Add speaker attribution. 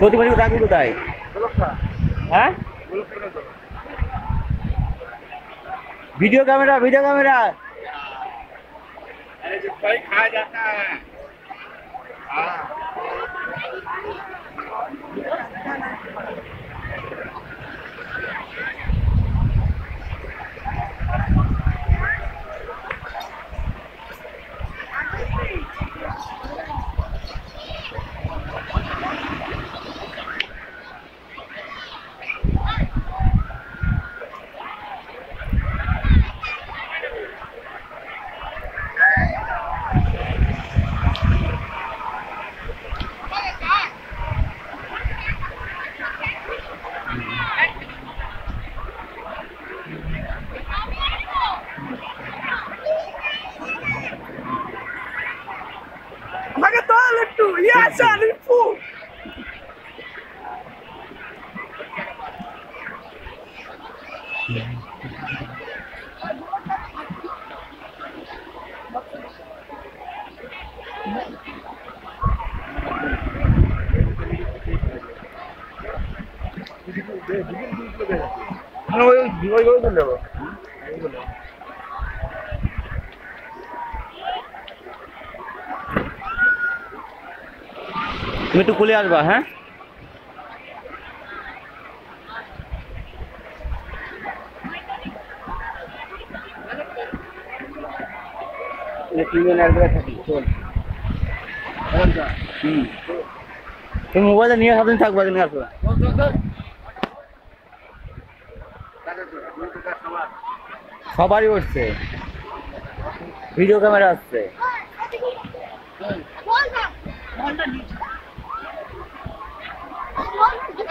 Speaker 1: প্রতিবাদী রাখবি কোথায় হ্যাঁ? Video camera video camera.
Speaker 2: भाई two. Yes,
Speaker 3: sir, four. No, yo, yo, yo,
Speaker 2: yo, yo, yo, yo, yo,
Speaker 1: তুমি একটু খুলে আসবা হ্যাঁ? তুমি মোবাইলটা নিয়ে সাথে থাকবা নিয়ে আসবা। সবারই উঠছে ভিডিও ক্যামেরা আসছে।